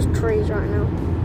just trees right now.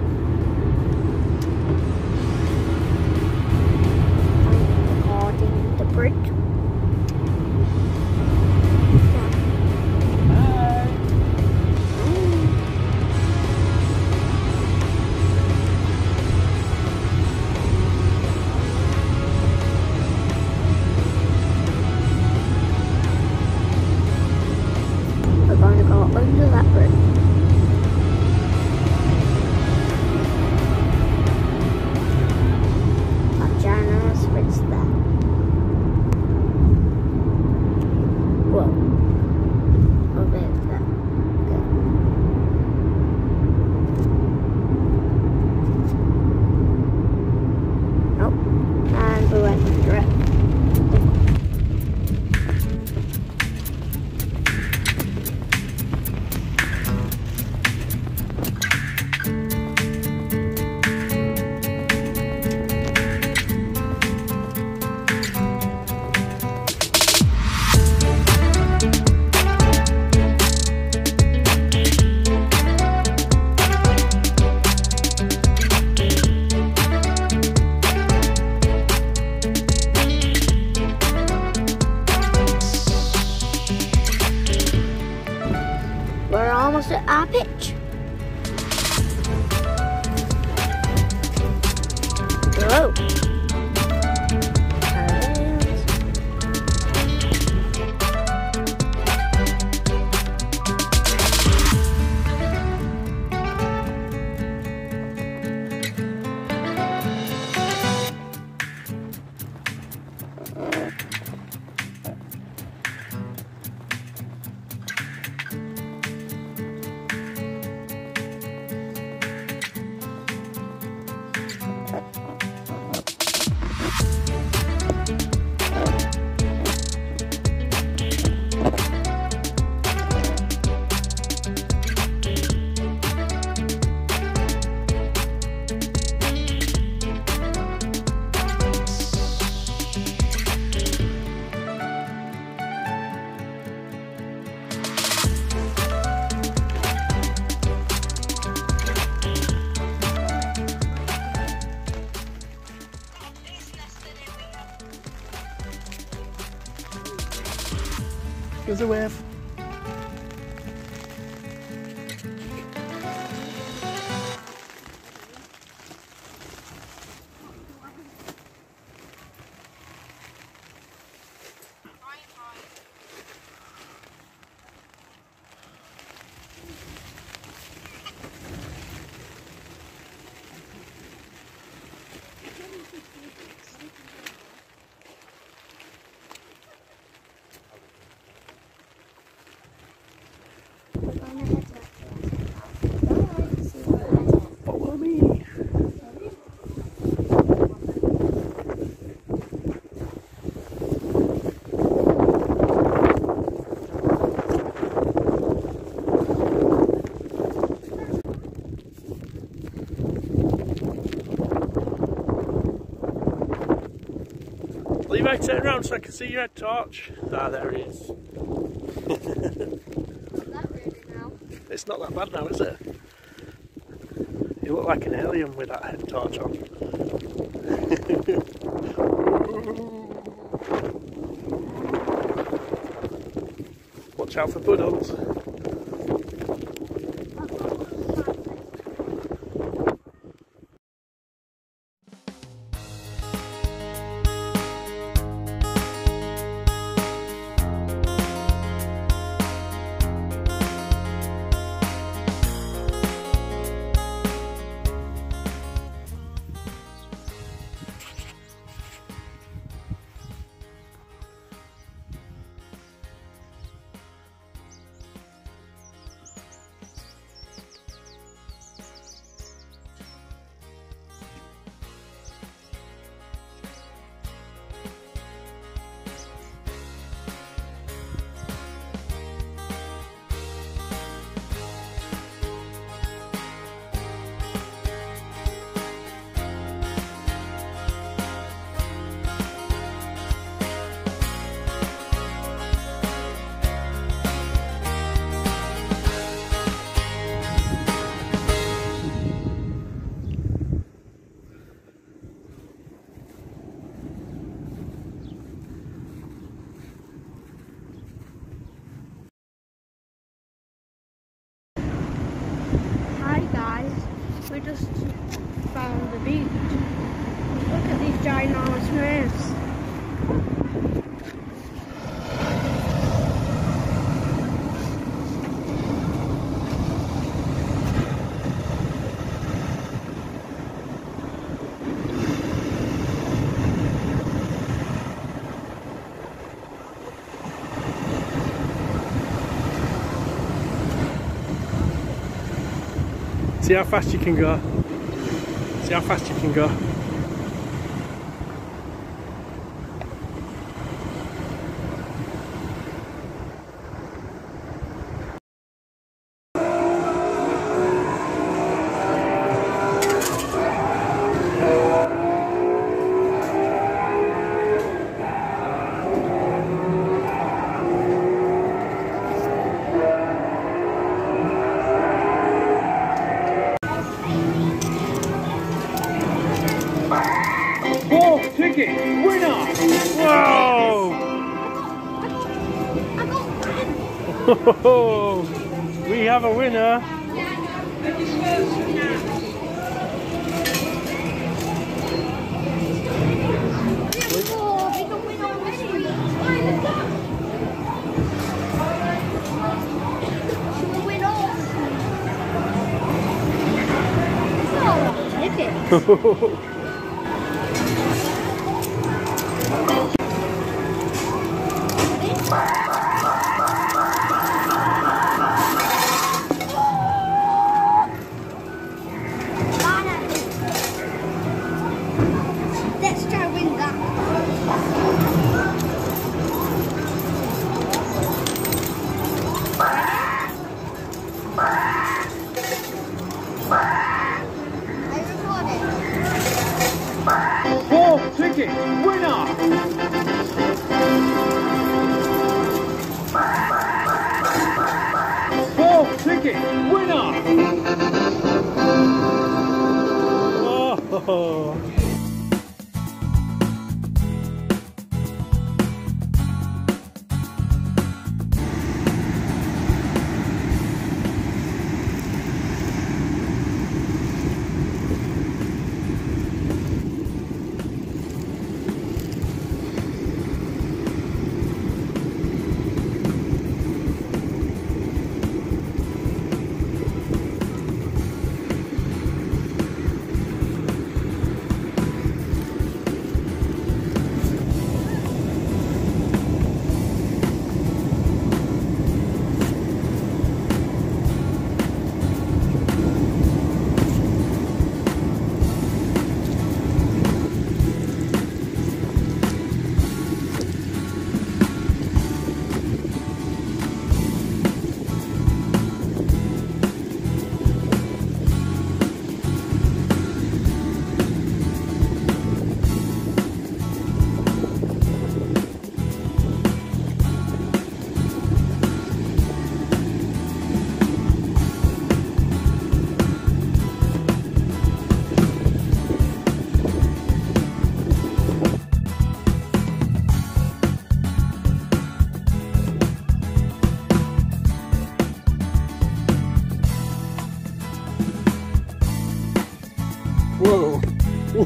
Give turn around so I can see your head torch. Ah, there he is. It's not that bad now, is it? You look like an alien with that head torch on. Watch out for puddles. Just found the beach. See how fast you can go. See how fast you can go. we have a winner. Let's Ticket winner. Fourth ticket winner. Oh.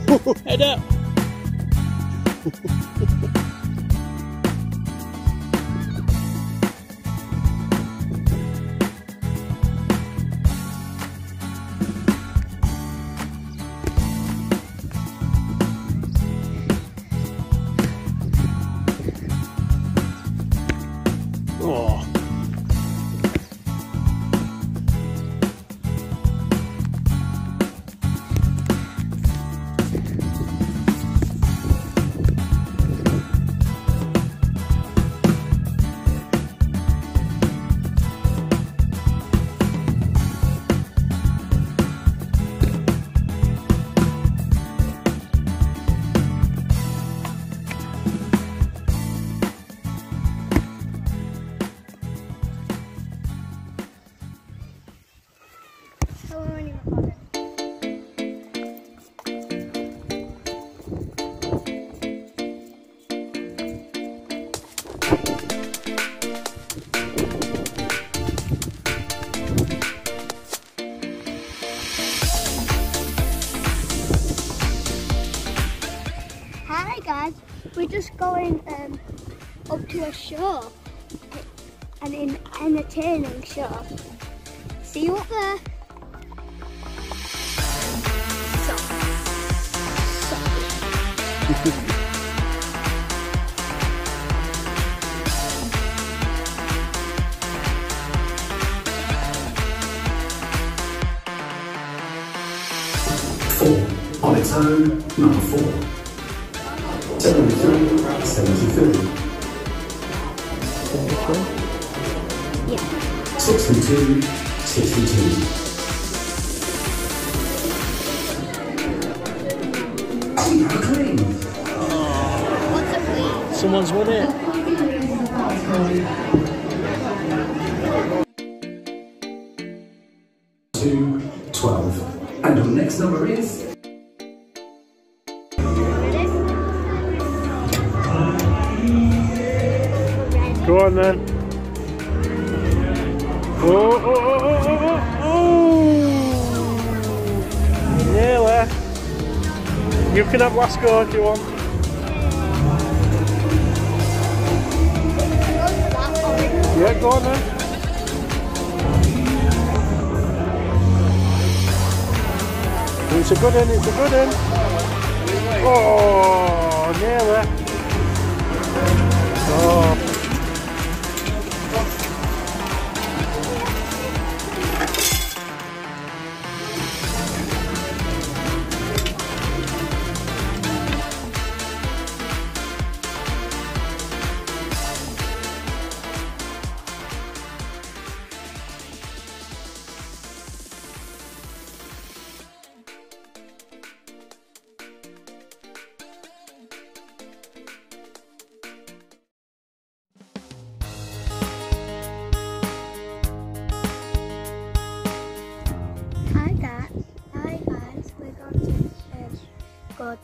Head up. Up And an entertaining show. See you up there. Four. On its own, number four. 73, 73. Yeah. 62, 62. Clean. What's it please? Someone's won it. Two, 12. And your next number is Go on then. Oh, oh, oh, oh, oh, oh, oh. Nearly. You can have last go if you want. Yeah, go on then. It's a good one, it's a good one. Oh, nearly. Oh.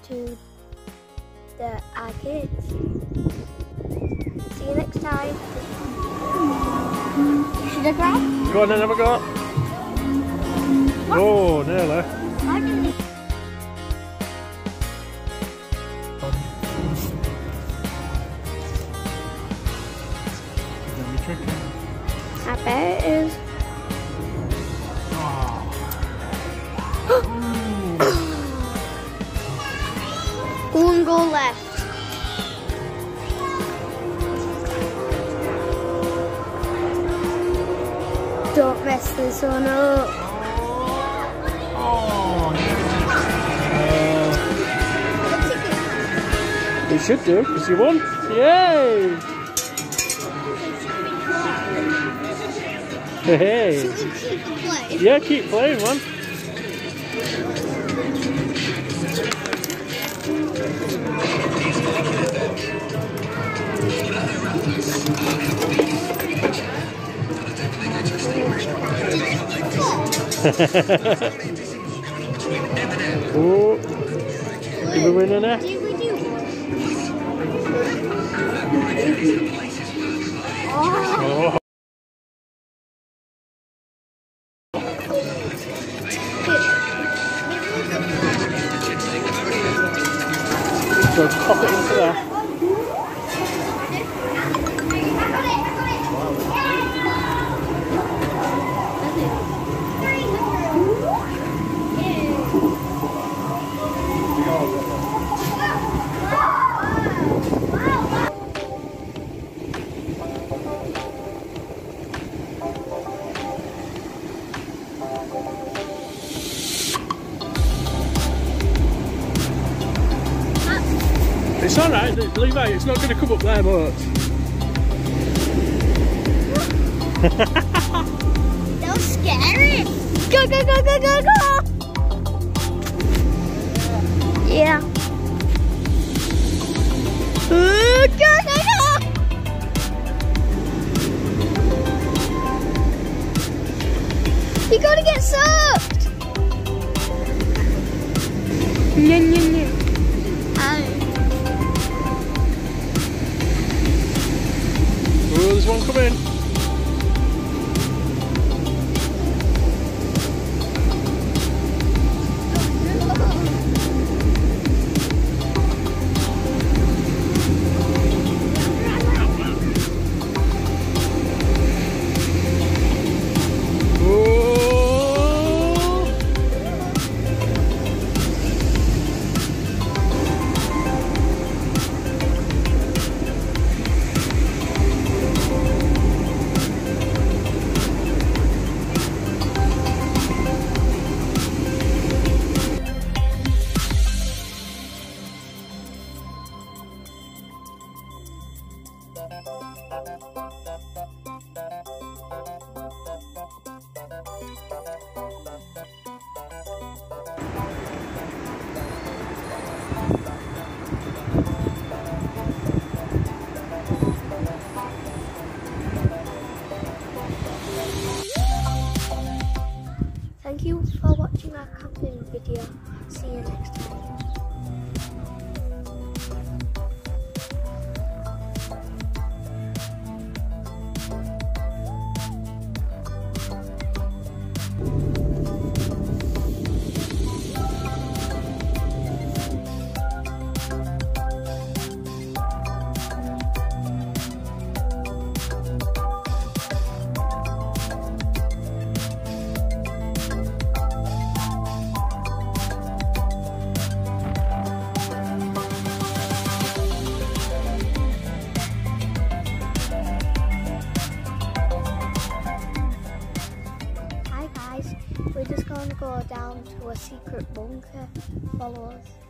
To the arcades. See you next time. Should I grab? Go on then, have a go. Oh, nearly. Why didn't you- I bet mess this one up. You should do, because you won. Yay! Hey! Yeah, keep playing, man. Oh, you were winning do? Oh. So pop it into there. It's alright, Levi, it's not going to come up there much. That was scary. Go, go, go, go, go, go. Yeah. Uh, go, go, go. You gotta get soaked. Yeah, video. See you next time. Bunker. Follow us.